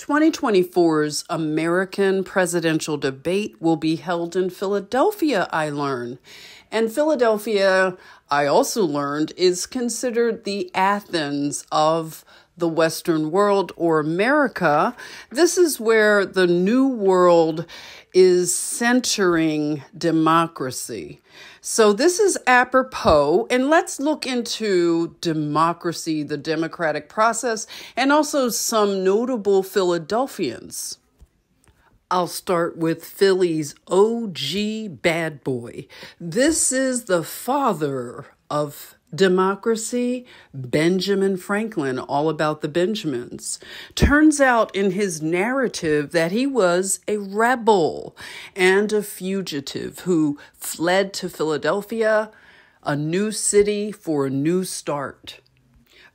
2024's American presidential debate will be held in Philadelphia, I learn. And Philadelphia, I also learned, is considered the Athens of the Western world or America. This is where the New World is centering democracy. So, this is apropos, and let's look into democracy, the democratic process, and also some notable Philadelphians. I'll start with Philly's OG bad boy. This is the father of Democracy, Benjamin Franklin, all about the Benjamins. Turns out in his narrative that he was a rebel and a fugitive who fled to Philadelphia, a new city for a new start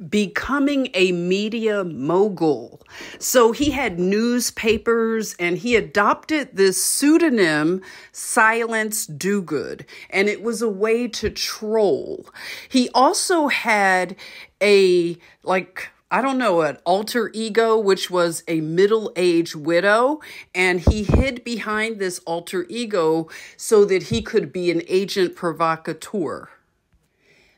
becoming a media mogul. So he had newspapers and he adopted this pseudonym, Silence Dogood, and it was a way to troll. He also had a, like, I don't know, an alter ego, which was a middle aged widow. And he hid behind this alter ego so that he could be an agent provocateur.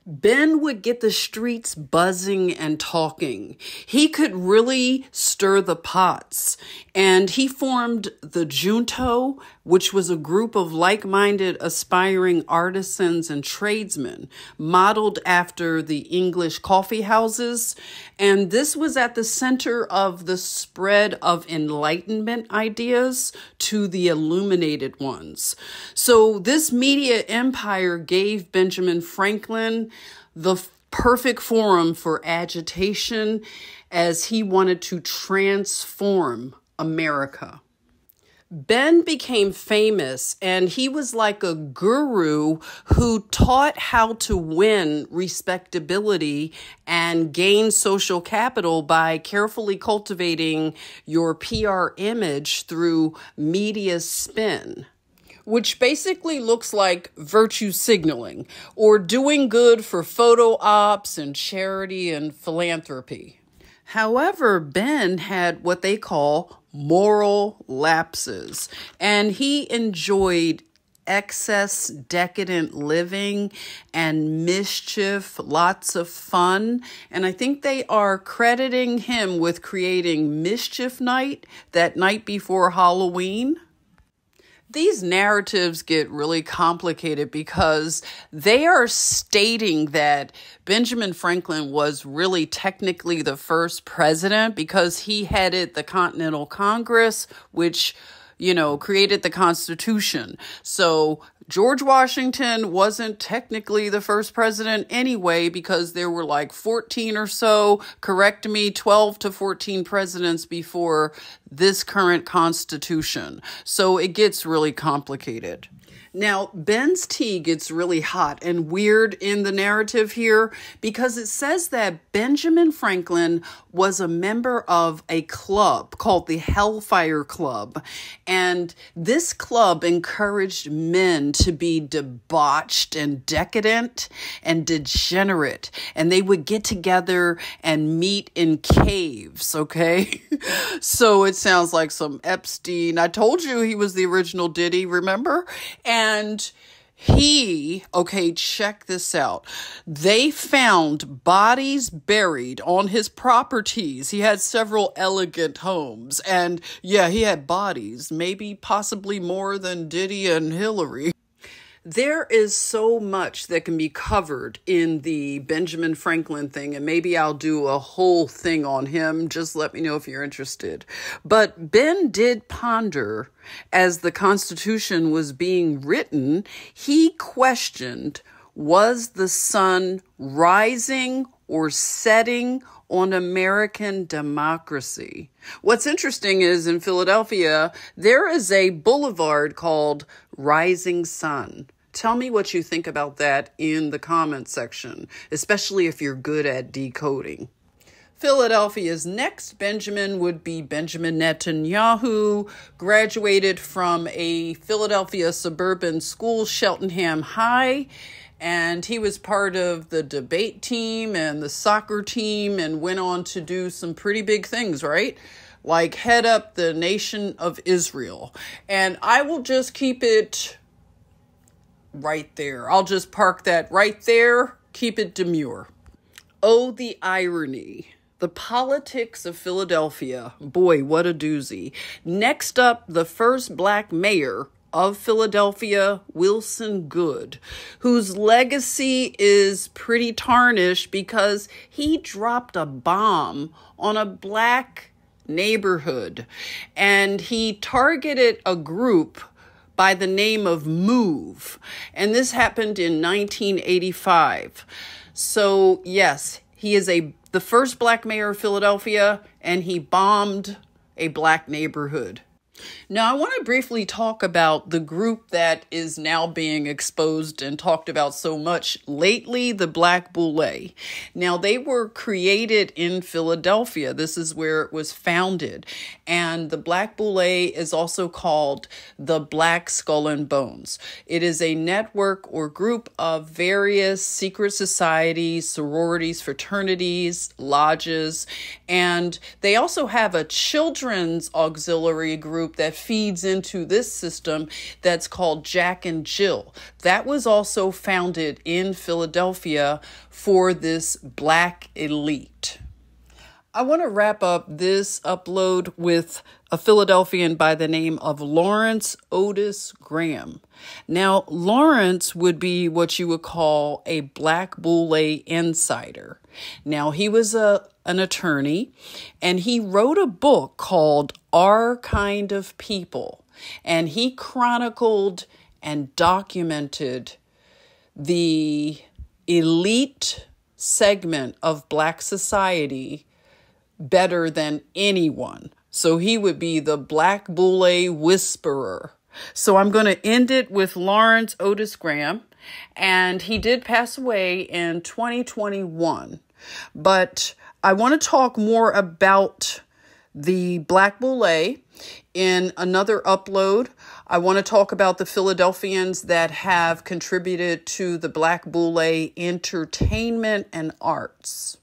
Ben would get the streets buzzing and talking. He could really stir the pots. And he formed the Junto, which was a group of like minded aspiring artisans and tradesmen, modeled after the English coffee houses. And this was at the center of the spread of Enlightenment ideas to the illuminated ones. So, this media empire gave Benjamin Franklin the perfect forum for agitation as he wanted to transform America. Ben became famous and he was like a guru who taught how to win respectability and gain social capital by carefully cultivating your PR image through media spin which basically looks like virtue signaling or doing good for photo ops and charity and philanthropy. However, Ben had what they call moral lapses, and he enjoyed excess decadent living and mischief, lots of fun. And I think they are crediting him with creating Mischief Night that night before Halloween these narratives get really complicated because they are stating that Benjamin Franklin was really technically the first president because he headed the Continental Congress, which you know, created the Constitution. So George Washington wasn't technically the first president anyway because there were like 14 or so, correct me, 12 to 14 presidents before this current Constitution. So it gets really complicated. Now, Ben's tea gets really hot and weird in the narrative here because it says that Benjamin Franklin was a member of a club called the Hellfire Club. And this club encouraged men to be debauched and decadent and degenerate. And they would get together and meet in caves, okay? so it sounds like some Epstein. I told you he was the original Diddy, remember? And he, okay, check this out. They found bodies buried on his properties. He had several elegant homes. And yeah, he had bodies, maybe possibly more than Diddy and Hillary there is so much that can be covered in the Benjamin Franklin thing, and maybe I'll do a whole thing on him. Just let me know if you're interested. But Ben did ponder as the Constitution was being written, he questioned was the sun rising or setting on American democracy. What's interesting is in Philadelphia, there is a boulevard called Rising Sun. Tell me what you think about that in the comment section, especially if you're good at decoding. Philadelphia's next Benjamin would be Benjamin Netanyahu, graduated from a Philadelphia suburban school, Cheltenham High, and he was part of the debate team and the soccer team and went on to do some pretty big things, right? like head up the nation of Israel. And I will just keep it right there. I'll just park that right there, keep it demure. Oh, the irony. The politics of Philadelphia. Boy, what a doozy. Next up, the first black mayor of Philadelphia, Wilson Goode, whose legacy is pretty tarnished because he dropped a bomb on a black neighborhood and he targeted a group by the name of Move. And this happened in 1985. So, yes, he is a the first black mayor of Philadelphia and he bombed a black neighborhood. Now, I want to briefly talk about the group that is now being exposed and talked about so much lately the Black Boule. Now, they were created in Philadelphia. This is where it was founded. And the Black Boule is also called the Black Skull and Bones. It is a network or group of various secret societies, sororities, fraternities, lodges, and they also have a children's auxiliary group group that feeds into this system that's called Jack and Jill. That was also founded in Philadelphia for this black elite. I want to wrap up this upload with a Philadelphian by the name of Lawrence Otis Graham. Now, Lawrence would be what you would call a Black Boule insider. Now, he was a an attorney and he wrote a book called Our Kind of People and he chronicled and documented the elite segment of black society better than anyone. So he would be the Black Boule whisperer. So I'm going to end it with Lawrence Otis Graham. And he did pass away in 2021. But I want to talk more about the Black Boule in another upload. I want to talk about the Philadelphians that have contributed to the Black Boule entertainment and arts.